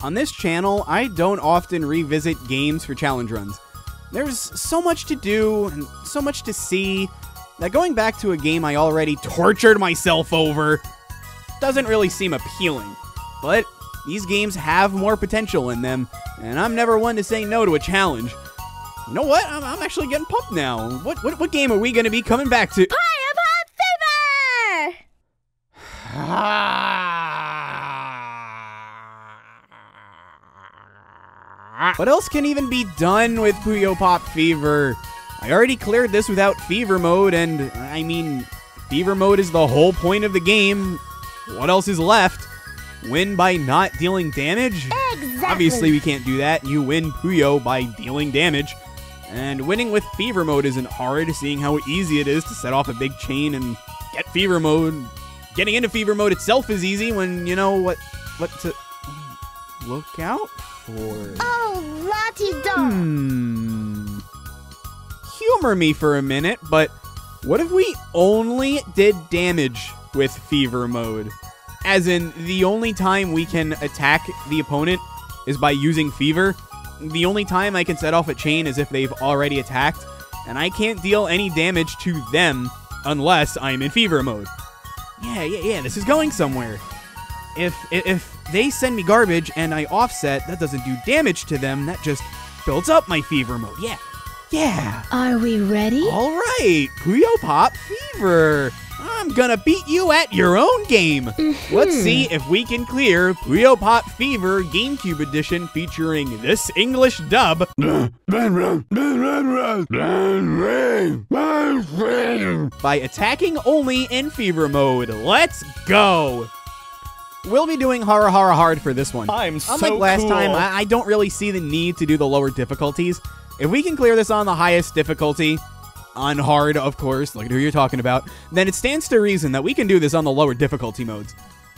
On this channel, I don't often revisit games for challenge runs. There's so much to do and so much to see that going back to a game I already tortured myself over doesn't really seem appealing. But these games have more potential in them, and I'm never one to say no to a challenge. You know what? I'm, I'm actually getting pumped now. What, what what game are we gonna be coming back to? Fire Pop Fever! What else can even be done with Puyo Pop Fever? I already cleared this without Fever Mode, and I mean, Fever Mode is the whole point of the game. What else is left? Win by not dealing damage? Exactly. Obviously, we can't do that. You win Puyo by dealing damage. And winning with Fever Mode isn't hard, seeing how easy it is to set off a big chain and get Fever Mode. Getting into Fever Mode itself is easy when you know what what to look out for. Oh, Dog. Hmm. Humor me for a minute, but what if we only did damage with Fever Mode? As in, the only time we can attack the opponent is by using Fever. The only time I can set off a chain is if they've already attacked, and I can't deal any damage to them unless I'm in Fever Mode. Yeah, yeah, yeah, this is going somewhere. If, if they send me garbage and I offset, that doesn't do damage to them, that just builds up my fever mode. Yeah. Yeah. Are we ready? All right. Puyo Pop Fever. I'm gonna beat you at your own game. Mm-hmm. Let's see if we can clear Puyo Pop Fever GameCube Edition featuring this English dub by attacking only in Fever Mode. Let's go. We'll be doing Hara Hara Hard for this one. I'm so Unlike last cool. time, I, I don't really see the need to do the lower difficulties. If we can clear this on the highest difficulty, on hard, of course, look at who you're talking about, then it stands to reason that we can do this on the lower difficulty modes.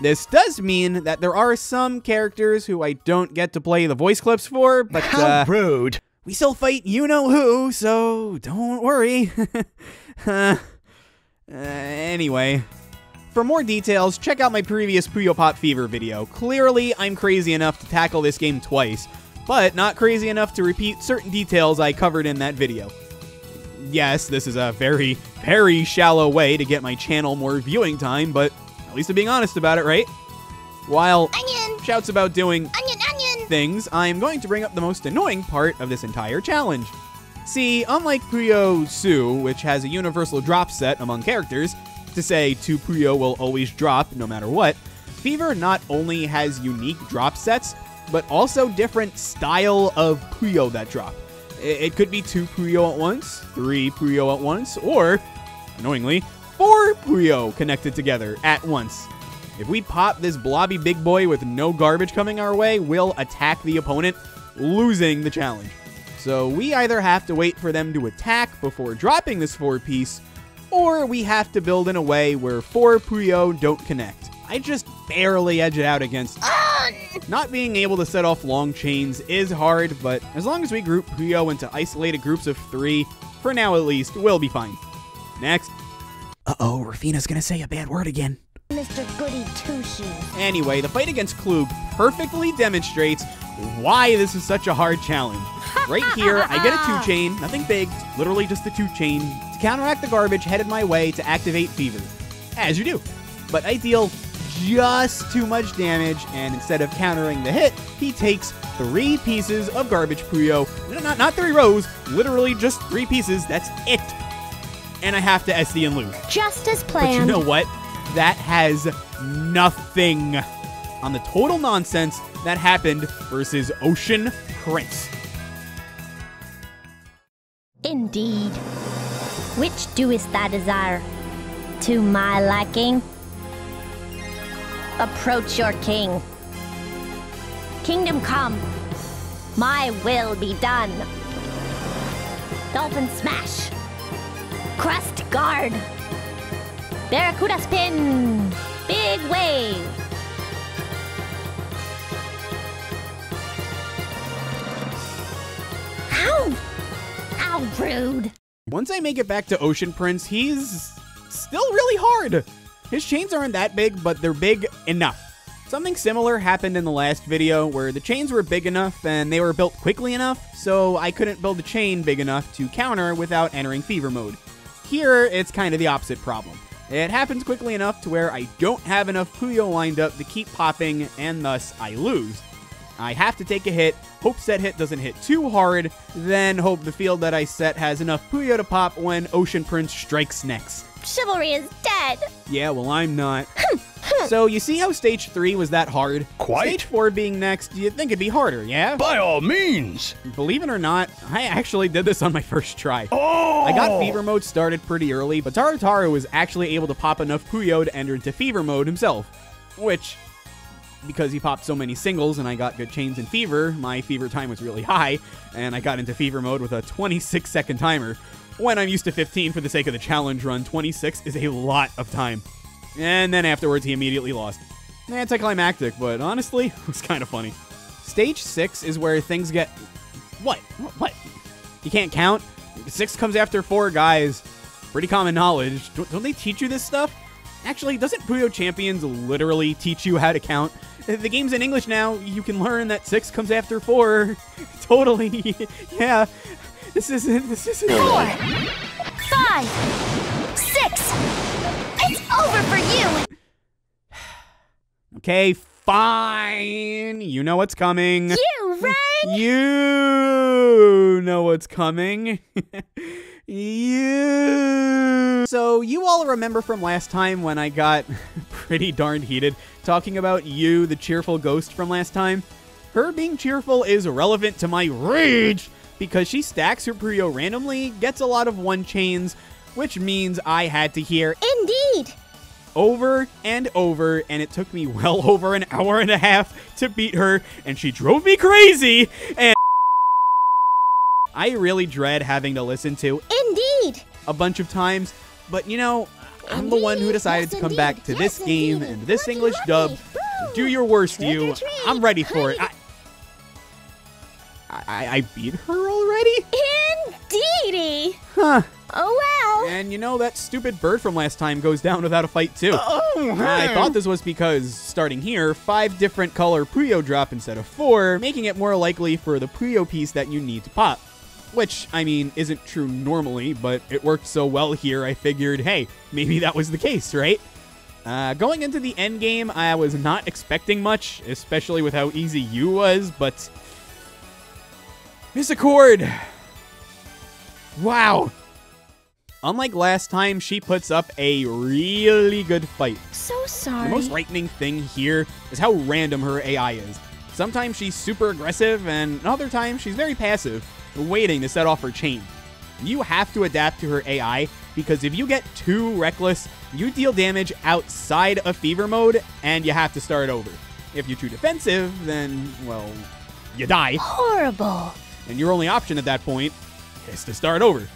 This does mean that there are some characters who I don't get to play the voice clips for, but How uh, rude. we still fight you know who, so don't worry. uh, anyway, for more details, check out my previous Puyo Pop Fever video. Clearly, I'm crazy enough to tackle this game twice, but not crazy enough to repeat certain details I covered in that video. Yes, this is a very, very shallow way to get my channel more viewing time, but at least I'm being honest about it, right? While Onion, shouts about doing onion, onion. things, I'm going to bring up the most annoying part of this entire challenge. See, unlike Puyo Tsu, which has a universal drop set among characters, to say two Puyo will always drop no matter what, Fever not only has unique drop sets, but also different style of Puyo that drop. It could be two Puyo at once, three Puyo at once, or, annoyingly, four Puyo connected together at once. If we pop this blobby big boy with no garbage coming our way, we'll attack the opponent, losing the challenge. So we either have to wait for them to attack before dropping this four piece, or we have to build in a way where four Puyo don't connect. I just barely edge it out against. Not being able to set off long chains is hard, but as long as we group Puyo into isolated groups of three, for now at least, we'll be fine. Next. Uh oh, Rafina's gonna say a bad word again. Mr. Goody Two Shoes. Anyway, the fight against Klug perfectly demonstrates why this is such a hard challenge. Right here, I get a two chain, nothing big, literally just a two chain, to counteract the garbage headed my way to activate Fever. As you do. But I deal just too much damage, and instead of countering the hit, he takes three pieces of garbage Puyo. Not, not three rows, literally just three pieces, that's it. And I have to SD and lose. Just as planned. But you know what? That has nothing on the total nonsense that happened versus Ocean Prince. Indeed. Which doest thou desire? To my liking? Approach your king. Kingdom come. My will be done. Dolphin smash. Crust guard. Barracuda spin. Big wave. Ow! How rude. Once I make it back to Ocean Prince, he's still really hard. His chains aren't that big, but they're big enough. Something similar happened in the last video where the chains were big enough and they were built quickly enough, so I couldn't build a chain big enough to counter without entering fever mode. Here, it's kind of the opposite problem. It happens quickly enough to where I don't have enough Puyo lined up to keep popping, and thus I lose. I have to take a hit, hope set hit doesn't hit too hard, then hope the field that I set has enough Puyo to pop when Ocean Prince strikes next. Chivalry is dead. Yeah, well, I'm not. so, you see how stage 3 was that hard? Quite. Stage 4 being next, you'd think it'd be harder, yeah? By all means. Believe it or not, I actually did this on my first try. Oh! I got oh! fever mode started pretty early, but Tarataru was actually able to pop enough Puyo to enter into fever mode himself. Which, because he popped so many singles and I got good chains in fever, my fever time was really high, and I got into fever mode with a 26 second timer. When I'm used to 15 for the sake of the challenge run, 26 is a lot of time. And then afterwards, he immediately lost. Anticlimactic, but honestly, it was kind of funny. Stage 6 is where things get. What? What? You can't count? Six comes after four guys. Pretty common knowledge. Don't they teach you this stuff? Actually, doesn't Puyo Champions literally teach you how to count? The game's in English now. You can learn that six comes after four. totally. yeah. This isn't. This isn't. Four, five, six. It's over for you. Okay, fine. You know what's coming. You, right? You know what's coming. You. So, you all remember from last time when I got pretty darn heated talking about Yu, the cheerful ghost from last time? Her being cheerful is relevant to my rage because she stacks her Puyo randomly, gets a lot of one chains, which means I had to hear Indeed. over and over, and it took me well over an hour and a half to beat her, and she drove me crazy, and I really dread having to listen to. A bunch of times, but you know, I'm the one who decided to come back to this game and this English dub. Do your worst, Yu. I'm ready for it. I, I, I beat her already? Indeedy. Huh. Oh well. And you know, that stupid bird from last time goes down without a fight, too. Oh, I thought this was because, starting here, five different color Puyo drop instead of four, making it more likely for the Puyo piece that you need to pop. Which, I mean, isn't true normally, but it worked so well here, I figured, hey, maybe that was the case, right? Uh, going into the end game, I was not expecting much, especially with how easy Yu was, but. Miss Accord! Wow! Unlike last time, she puts up a really good fight. So sorry. The most frightening thing here is how random her AI is. Sometimes she's super aggressive, and other times she's very passive, waiting to set off her chain. You have to adapt to her AI because if you get too reckless, you deal damage outside of fever mode and you have to start over. If you're too defensive, then, well, you die, Horrible. and your only option at that point is to start over.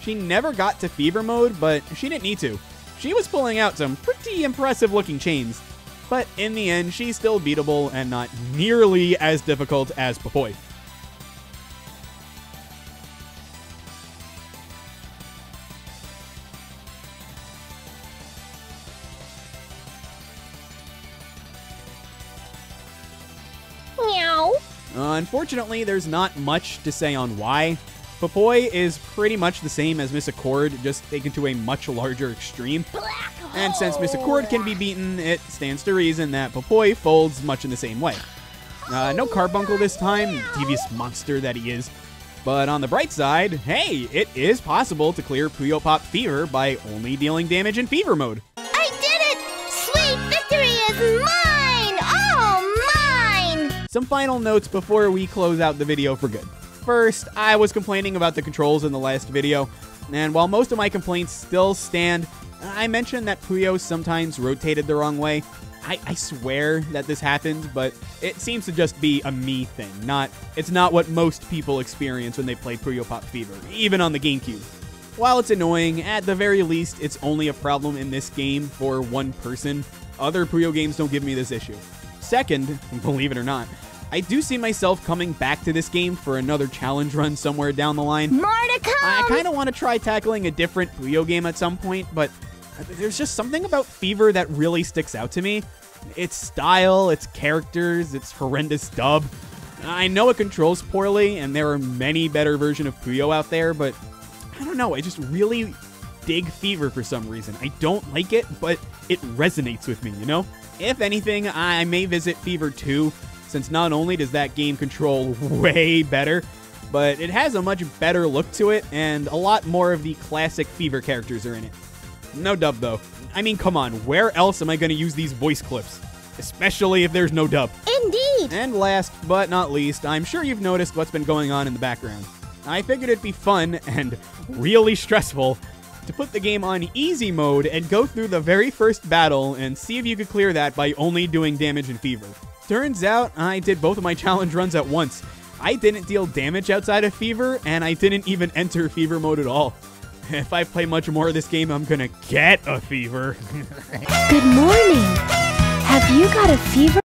She never got to fever mode, but she didn't need to. She was pulling out some pretty impressive looking chains. But in the end, she's still beatable and not nearly as difficult as Popoi. Unfortunately, there's not much to say on why. Popoi is pretty much the same as Miss Accord, just taken to a much larger extreme. And since Miss. Accord can be beaten, it stands to reason that Popoi folds much in the same way. Uh, no carbuncle this time, devious monster that he is. But on the bright side, hey, it is possible to clear Puyo Pop Fever by only dealing damage in Fever mode. I did it! Sweet victory is mine! Some final notes before we close out the video for good. First, I was complaining about the controls in the last video, and while most of my complaints still stand, I mentioned that Puyo sometimes rotated the wrong way. I, I swear that this happened, but it seems to just be a me thing. Not it's not what most people experience when they play Puyo Pop Fever, even on the GameCube. While it's annoying, at the very least, it's only a problem in this game for one person. Other Puyo games don't give me this issue. Second, believe it or not, I do see myself coming back to this game for another challenge run somewhere down the line. More to come! I kind of want to try tackling a different Puyo game at some point, but there's just something about Fever that really sticks out to me. Its style, its characters, its horrendous dub. I know it controls poorly, and there are many better versions of Puyo out there, but I don't know. I just really dig Fever for some reason. I don't like it, but it resonates with me, you know? If anything, I may visit Fever 2, since not only does that game control way better, but it has a much better look to it, and a lot more of the classic Fever characters are in it. No dub, though. I mean, come on, where else am I going to use these voice clips? Especially if there's no dub. Indeed. And last but not least, I'm sure you've noticed what's been going on in the background. I figured it'd be fun and really stressful to put the game on easy mode and go through the very first battle and see if you could clear that by only doing damage and fever. Turns out I did both of my challenge runs at once. I didn't deal damage outside of fever, and I didn't even enter fever mode at all. If I play much more of this game, I'm gonna get a fever. Good morning. Have you got a fever?